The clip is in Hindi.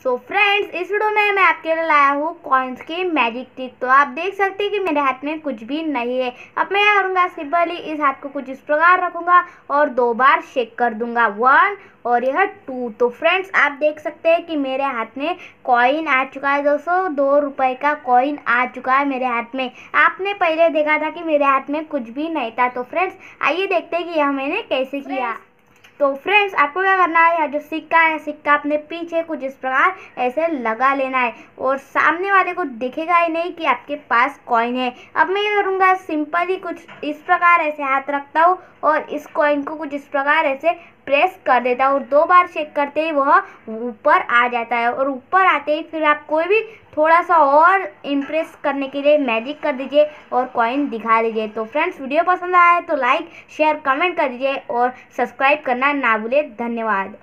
सो so फ्रेंड्स इस वीडियो में मैं आपके लिए लाया हूँ कॉइन्स की मैजिक ट्रिक तो आप देख सकते हैं कि मेरे हाथ में कुछ भी नहीं है। अब मैं क्या करूँगा, सिंपली इस हाथ को कुछ इस प्रकार रखूँगा और दो बार शेक कर दूँगा। वन और यह टू तो फ्रेंड्स आप देख सकते हैं कि मेरे हाथ में कॉइन आ चुका है। दोस्तों, दो रुपए का कॉइन आ चुका है मेरे हाथ में। आपने पहले देखा था कि मेरे हाथ में कुछ भी नहीं था। तो फ्रेंड्स आइए देखते हैं कि यह मैंने कैसे किया। तो फ्रेंड्स, आपको क्या करना है? जो सिक्का है, सिक्का अपने पीछे कुछ इस प्रकार ऐसे लगा लेना है। और सामने वाले को दिखेगा ही नहीं कि आपके पास कॉइन है। अब मैं ये करूँगा सिंपली कुछ इस प्रकार ऐसे हाथ रखता हूँ और इस कॉइन को कुछ इस प्रकार ऐसे प्रेस कर देता हूँ। और दो बार चेक करते ही वह ऊपर आ जाता है और ऊपर आते ही फिर आप कोई भी थोड़ा सा और इम्प्रेस करने के लिए मैजिक कर दीजिए और कॉइन दिखा दीजिए। तो फ्रेंड्स वीडियो पसंद आया है तो लाइक शेयर कमेंट कर दीजिए और सब्सक्राइब करना ना भूले धन्यवाद।